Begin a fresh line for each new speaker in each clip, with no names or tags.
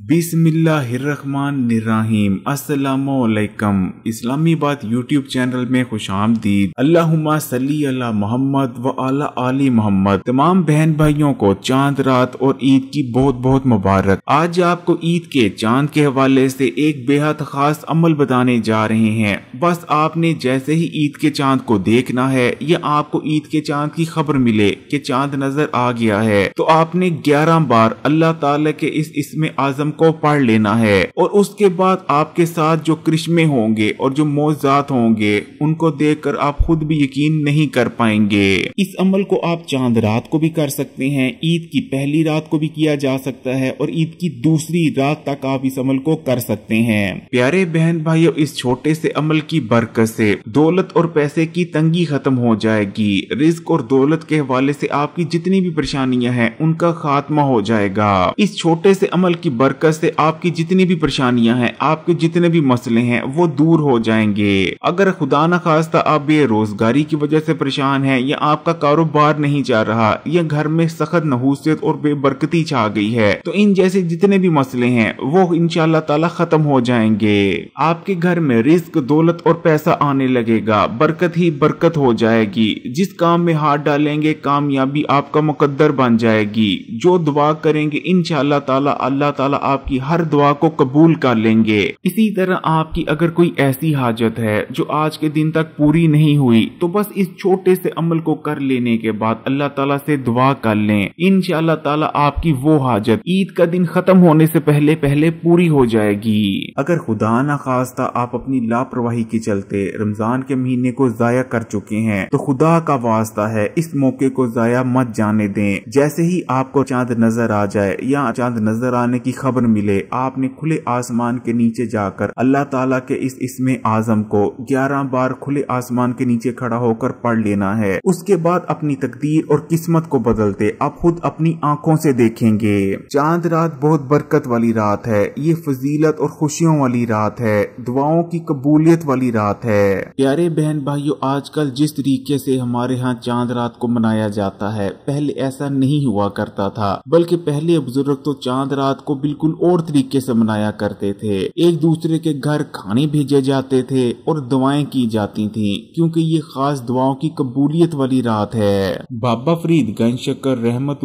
बिस्मिल्लाहिर्रहमानिर्रहीम। अस्सलामुअलैकुम। इस्लामी बात यूट्यूब चैनल में खुश आमदीद। अल्लाहुम्मा सल्ली अला मोहम्मद व अला आली मोहम्मद। तमाम बहन भाइयों को चाँद रात और ईद की बहुत बहुत मुबारक। आज आपको ईद के चाँद के हवाले से एक बेहद खास अमल बताने जा रहे हैं। बस आपने जैसे ही ईद के चाँद को देखना है, या आपको ईद के चाँद की खबर मिले कि चाँद नज़र आ गया है। तो आपने ग्यारह बार अल्लाह ताला के इस इसमें आज़म को पढ़ लेना है और उसके बाद आपके साथ जो कृष्मे होंगे और जो मौजात होंगे, उनको देखकर आप खुद भी यकीन नहीं कर पाएँगे। इस अमल को आप चाँद रात को भी कर सकते हैं, ईद की पहली रात को भी किया जा सकता है और ईद की दूसरी रात तक आप इस अमल को कर सकते हैं। प्यारे बहन भाइयों, इस छोटे से अमल की बरकत से दौलत और पैसे की तंगी खत्म हो जाएगी। रिस्क और दौलत के हवाले से आपकी जितनी भी परेशानियाँ हैं, उनका खात्मा हो जाएगा। इस छोटे से अमल की बरकत बरकत से आपकी जितनी भी परेशानियाँ हैं, आपके जितने भी मसले हैं, वो दूर हो जाएँगे। अगर खुदा न खास्ता आप बेरोजगारी की वजह से परेशान हैं या आपका कारोबार नहीं जा रहा, या घर में सख्त नहूसियत और बेबरकती छा गई है तो इन जैसे जितने भी मसले हैं, वो इनशाला ताला खत्म हो जाएँगे। आपके घर में रिस्क दौलत और पैसा आने लगेगा, बरकत ही बरकत हो जाएगी। जिस काम में हाथ डालेंगे, कामयाबी आपका मुकद्दर बन जाएगी। जो दुआ करेंगे इनशाला ताला, अल्लाह ताला आपकी हर दुआ को कबूल कर लेंगे। इसी तरह आपकी अगर कोई ऐसी हाजत है जो आज के दिन तक पूरी नहीं हुई तो बस इस छोटे से अमल को कर लेने के बाद अल्लाह ताला से दुआ कर लें। इन ताला आपकी वो हाजत ईद का दिन खत्म होने से पहले पहले पूरी हो जाएगी। अगर खुदा न खास्ता आप अपनी लापरवाही के चलते रमज़ान के महीने को जाया कर चुके हैं तो खुदा का वास्ता है इस मौके को जाया मत जाने दें। जैसे ही आपको चाँद नज़र आ जाए या चाँद नज़र आने की खबर खबर मिले, आपने खुले आसमान के नीचे जाकर अल्लाह ताला के इस इसमें आज़म को ग्यारह बार खुले आसमान के नीचे खड़ा होकर पढ़ लेना है। उसके बाद अपनी तकदीर और किस्मत को बदलते आप खुद अपनी आँखों से देखेंगे। चाँद रात बहुत बरकत वाली रात है, ये फजीलत और खुशियों वाली रात है, दुआओं की कबूलियत वाली रात है। प्यारे बहन भाइयों, आजकल जिस तरीके से हमारे यहाँ चाँद रात को मनाया जाता है, पहले ऐसा नहीं हुआ करता था, बल्कि पहले बुज़ुर्ग तो चाँद रात को बिल्कुल बिल्कुल और तरीके से मनाया करते थे। एक दूसरे के घर खाने भेजे जाते थे और दुआएँ की जाती थी, क्योंकि ये खास दुआओं की कबूलियत वाली रात है। बाबा फरीद गंज शक्कर रहमत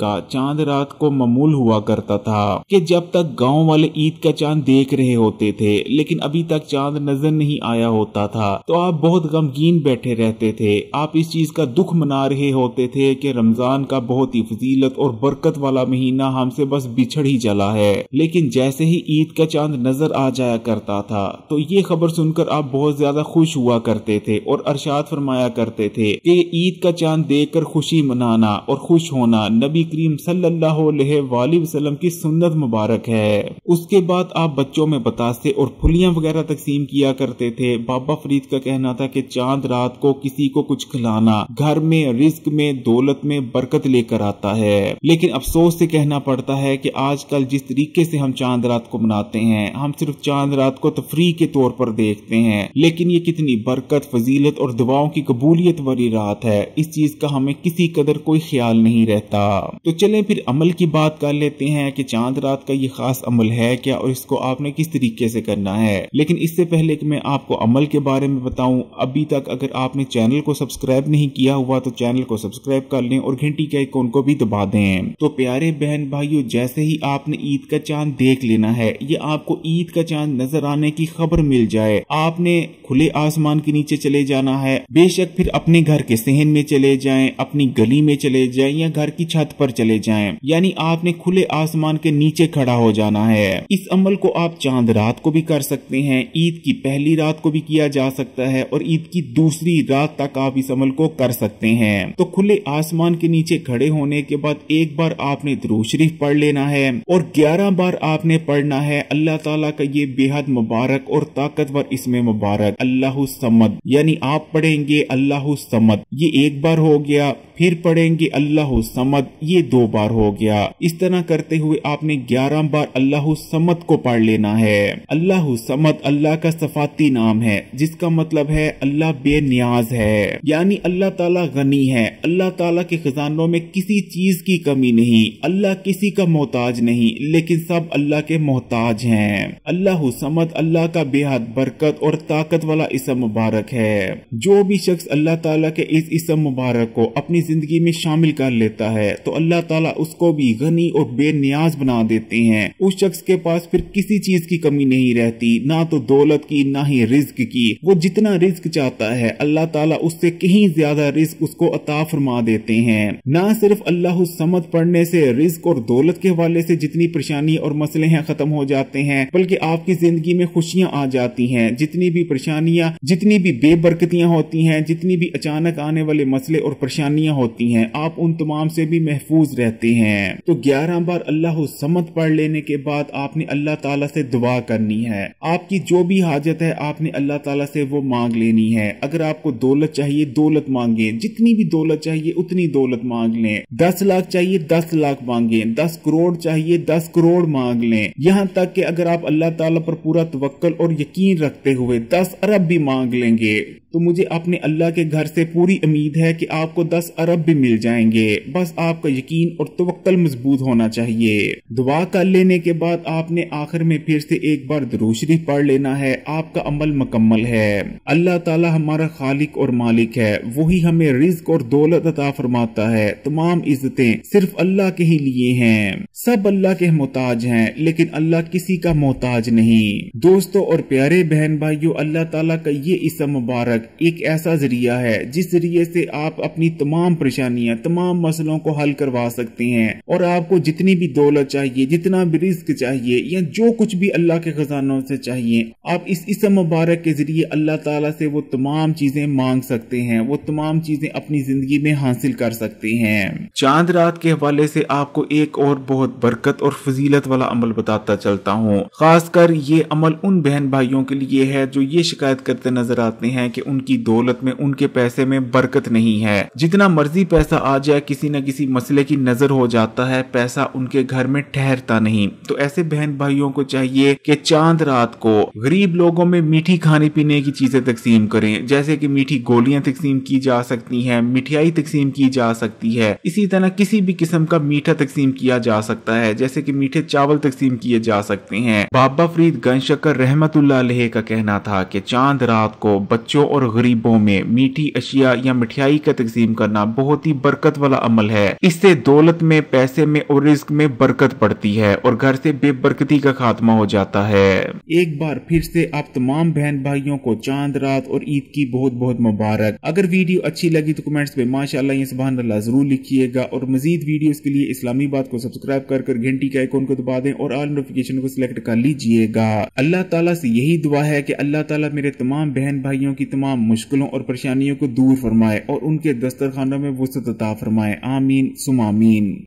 का चाँद रात को ममूल हुआ करता था कि जब तक गाँव वाले ईद का चाँद देख रहे होते थे, लेकिन अभी तक चाँद नज़र नहीं आया होता था। तो आप बहुत गमगीन बैठे रहते थे। आप इस चीज़ का दुख मना रहे होते थे कि रमज़ान का बहुत ही फजीलत और बरकत वाला महीना हमसे बस बिछड़ ही चला है। लेकिन जैसे ही ईद का चाँद नज़र आ जाया करता था तो ये खबर सुनकर आप बहुत ज़्यादा खुश हुआ करते थे और अरशाद फरमाया करते थे कि ईद का चाँद देखकर खुशी मनाना और खुश होना नबी करीम सल्लल्लाहु अलैहि वसल्लम की सुन्नत मुबारक है। उसके बाद आप बच्चों में बतासे और फुलियाँ वगैरह तकसीम किया करते थे। बाबा फरीद का कहना था कि चाँद रात को किसी को कुछ खिलाना घर में, रिस्क में, दौलत में बरकत लेकर आता है। लेकिन अफसोस से कहना पड़ता है कि आजकल जिस तरीके से हम चाँद रात को मनाते हैं, हम सिर्फ़ चाँद रात को तफरी के तौर पर देखते हैं, लेकिन ये कितनी बरकत, फजीलत और दुआओं की कबूलियत वाली रात है, इस चीज़ का हमें किसी कदर कोई ख्याल नहीं रहता। तो चले फिर अमल की बात कर लेते हैं कि चाँद रात का ये खास अमल है क्या और इसको आपने किस तरीके से करना है। लेकिन इससे पहले कि मैं आपको अमल के बारे में बताऊँ, अभी तक अगर आपने चैनल को सब्सक्राइब नहीं किया हुआ तो चैनल को सब्सक्राइब कर लें और घंटी के आइकॉन को भी दबा दें। तो प्यारे बहन भाइयों, जैसे ही आपने ईद का चाँद देख लेना है। ये आपको ईद का चाँद नज़र आने की खबर मिल जाए। आपने खुले आसमान के नीचे चले जाना है। बेशक फिर अपने घर के सहन में चले जाएँ, अपनी गली में चले जाएँ या घर की छत पर चले जाएँ। यानी आपने खुले आसमान के नीचे खड़ा हो जाना है। इस अमल को आप चाँद रात को भी कर सकते हैं। ईद की पहली रात को भी किया जा सकता है और ईद की दूसरी रात तक आप इस अमल को कर सकते हैं। तो खुले आसमान के नीचे खड़े होने के बाद एक बार आपने दरू शरीफ पढ़ लेना है और ग्यारह बार आपने पढ़ना है, अल्लाह ताला का ये बेहद मुबारक और ताकतवर इसमें मुबारक। अल्लाह समद। यानी आप पढ़ेंगे अल्लाह समद। ये एक बार हो गया, फिर पढ़ेंगे अल्लाह समद। ये दो बार हो गया। इस तरह करते हुए आपने ग्यारह बार अल्लाह समद को पढ़ लेना है। अल्लाह समद अल्लाह का सफाती नाम है, जिसका मतलब है अल्लाह बेनियाज है। यानी अल्लाह ताला गनी है। अल्लाह ताला के खजानों में किसी चीज़ की कमी नहीं। अल्लाह किसी का मोहताज नहीं। लेकिन सब अल्लाह के मोहताज हैं। अल्लाह समद अल्लाह का बेहद बरकत और ताकत वाला इसम मुबारक है। जो भी शख्स अल्लाह ताला के इस इसम मुबारक को अपनी ज़िंदगी में शामिल कर लेता है तो अल्लाह ताला उसको भी गनी और बेनियाज बना देते हैं। उस शख्स के पास फिर किसी चीज़ की कमी नहीं रहती, ना तो दौलत की, ना ही रिस्क की। वो जितना रिस्क चाहता है, अल्लाह ताला उससे कहीं ज़्यादा रिस्क उसको अता फरमा देते हैं। ना सिर्फ़ अल्लाह समझ पढ़ने से रिस्क और दौलत के हवाले से जितनी परेशानी और मसले हैं, खत्म हो जाते हैं, बल्कि आपकी ज़िंदगी में खुशियाँ आ जाती हैं। जितनी भी परेशानियाँ, जितनी भी बेबरकतियाँ होती हैं, जितनी भी अचानक आने वाले मसले और परेशानियाँ होती हैं, आप उन तमाम से भी महफूज रहते हैं। तो ग्यारह बार अल्लाह समझ पढ़ लेने के बाद आपने अल्लाह ताला से दुआ करनी है। आपकी जो भी हाजत है, आपने अल्लाह ताला से वो मांग लेनी है। अगर आपको दौलत चाहिए, दौलत मांगे। जितनी भी दौलत चाहिए, उतनी दौलत मांग लें। दस लाख चाहिए, दस लाख मांगे। दस करोड़ चाहिए दस करोड़ मांग लें। यहाँ तक कि अगर आप अल्लाह ताला पर पूरा तवक्ल और यकीन रखते हुए दस अरब भी मांग लेंगे। तो मुझे अपने अल्लाह के घर से पूरी उम्मीद है कि आपको दस अरब भी मिल जाएँगे। बस आपका यकीन और तवक्ल मज़बूत होना चाहिए। दुआ कर लेने के बाद आपने आखिर में फिर से एक बार दरूशरी पढ़ लेना है। आपका अमल मुकम्मल है। अल्लाह ताला हमारा खालिक और मालिक है। वही हमें रिस्क और दौलत अता फरमाता है। तमाम इज्जतें सिर्फ़ अल्लाह के ही लिए हैं। सब अल्लाह के मोहताज हैं, लेकिन अल्लाह किसी का मोहताज नहीं। दोस्तों और प्यारे बहन भाइयों, अल्लाह ताला का ये इसम मुबारक एक ऐसा ज़रिया है, जिस ज़रिए से आप अपनी तमाम परेशानियाँ, तमाम मसलों को हल करवा सकते हैं। और आपको जितनी भी दौलत चाहिए, जितना भी रिस्क चाहिए, या जो कुछ भी अल्लाह के खजानों से चाहिए, आप इस इसम मुबारक के ज़रिए अल्लाह ताला से वो तमाम चीज़ें मांग सकते हैं, वो तमाम चीज़ें अपनी ज़िंदगी में हासिल कर सकते हैं। चाँद रात के हवाले से आपको एक और बहुत बरकत और फजीलत वाला अमल बताता चलता हूँ। खासकर ये अमल उन बहन भाइयों के लिए है, जो ये शिकायत करते नज़र आते हैं कि उनकी दौलत में, उनके पैसे में बरकत नहीं है। जितना मर्ज़ी पैसा आ जाए, किसी न किसी मसले की नज़र हो जाता है, पैसा उनके घर में ठहरता नहीं। तो ऐसे बहन भाइयों को चाहिए कि चाँद रात को गरीब लोगों में मीठी खाने पीने की चीज़ें तकसीम करें, जैसे कि मीठी गोलियाँ तकसीम की जा सकती हैं, मिठाई तकसीम की जा सकती है। इसी तरह किसी भी किस्म का मीठा तकसीम किया जा सकता है, जैसे कि मीठे चावल तकसीम किए जा सकते हैं। बाबा फरीद गंशकर रहमत का कहना था कि चाँद रात को बच्चों और गरीबों में मीठी अशिया या मिठाई का तकसीम करना बहुत ही बरकत वाला अमल है। इससे दौलत में, पैसे में और रिस्क में बरकत पड़ती है और घर से बेबरकती का खात्मा हो जाता है। एक बार फिर से आप तमाम बहन भाइयों को चाँद, रात और ईद की बहुत बहुत मुबारक। अगर वीडियो अच्छी लगी तो कमेंट्स में माशाल्लाह ये सुबह अल्लाह ज़रूर लिखिएगा और मजीद वीडियो के लिए इस्लामी बात को सब्सक्राइब कर कर घंटी के आइकॉन को दबा दें और ऑल नोटिफिकेशन को सिलेक्ट कर लीजिएगा। अल्लाह ताला से यही दुआ है कि अल्लाह ताला मेरे तमाम बहन भाइयों की तमाम मुश्किलों और परेशानियों को दूर फरमाए और उनके दस्तरखानों में वसत अता फरमाए। आमीन, सुमामीन।